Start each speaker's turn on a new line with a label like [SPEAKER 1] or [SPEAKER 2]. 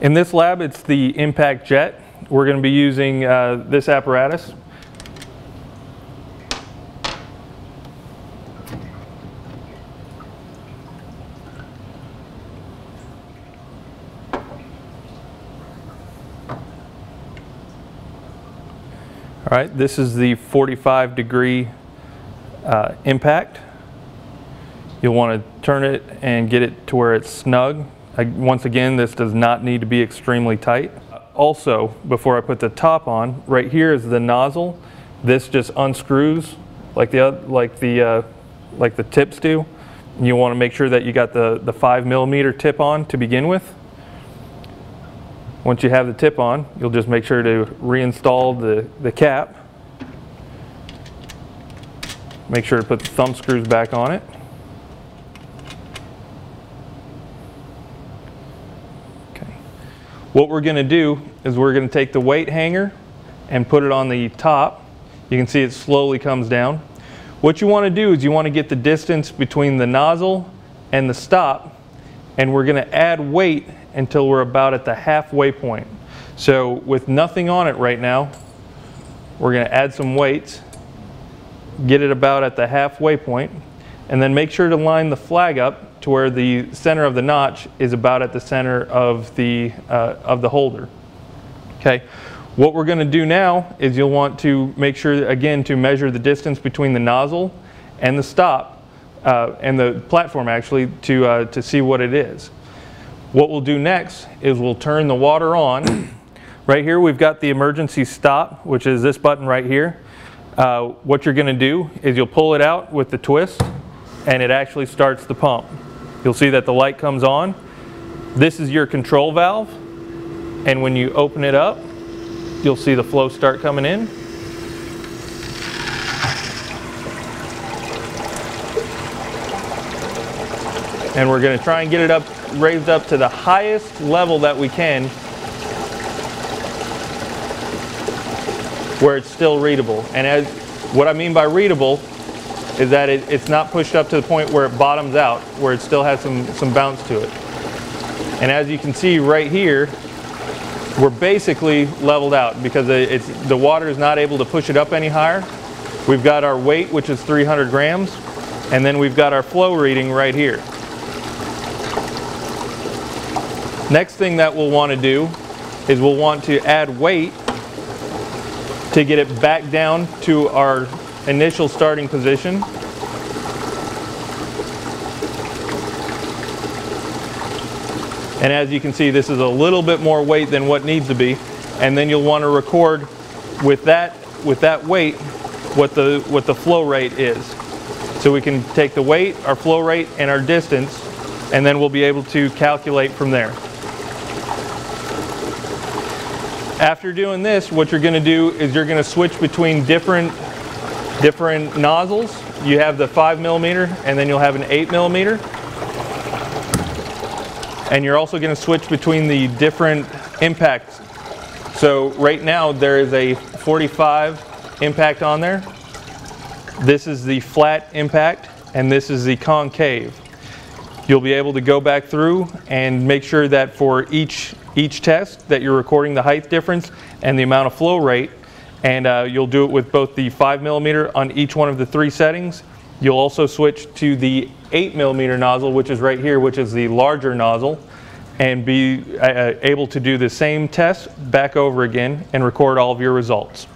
[SPEAKER 1] In this lab, it's the impact jet. We're going to be using uh, this apparatus. All right, this is the 45 degree uh, impact. You'll want to turn it and get it to where it's snug. Once again, this does not need to be extremely tight. Also, before I put the top on, right here is the nozzle. This just unscrews like the like the uh, like the tips do. You want to make sure that you got the the five millimeter tip on to begin with. Once you have the tip on, you'll just make sure to reinstall the, the cap. Make sure to put the thumb screws back on it. Okay. What we're going to do is we're going to take the weight hanger and put it on the top. You can see it slowly comes down. What you want to do is you want to get the distance between the nozzle and the stop and we're going to add weight until we're about at the halfway point. So with nothing on it right now, we're going to add some weights, get it about at the halfway point, and then make sure to line the flag up to where the center of the notch is about at the center of the, uh, of the holder. Okay. What we're going to do now is you'll want to make sure, again, to measure the distance between the nozzle and the stop, uh, and the platform actually, to, uh, to see what it is. What we'll do next is we'll turn the water on. right here we've got the emergency stop, which is this button right here. Uh, what you're going to do is you'll pull it out with the twist and it actually starts the pump. You'll see that the light comes on. This is your control valve and when you open it up you'll see the flow start coming in. And we're going to try and get it up raised up to the highest level that we can where it's still readable. And as what I mean by readable is that it, it's not pushed up to the point where it bottoms out, where it still has some, some bounce to it. And as you can see right here, we're basically leveled out because it's, the water is not able to push it up any higher. We've got our weight, which is 300 grams, and then we've got our flow reading right here. Next thing that we'll want to do is we'll want to add weight to get it back down to our initial starting position. And as you can see, this is a little bit more weight than what needs to be. And then you'll want to record with that, with that weight what the, what the flow rate is. So we can take the weight, our flow rate, and our distance, and then we'll be able to calculate from there. After doing this, what you're going to do is you're going to switch between different, different nozzles. You have the 5 millimeter and then you'll have an 8 millimeter. And you're also going to switch between the different impacts. So right now there is a 45 impact on there. This is the flat impact and this is the concave. You'll be able to go back through and make sure that for each each test that you're recording the height difference and the amount of flow rate. And uh, you'll do it with both the 5 millimeter on each one of the three settings. You'll also switch to the 8 millimeter nozzle, which is right here, which is the larger nozzle, and be uh, able to do the same test back over again and record all of your results.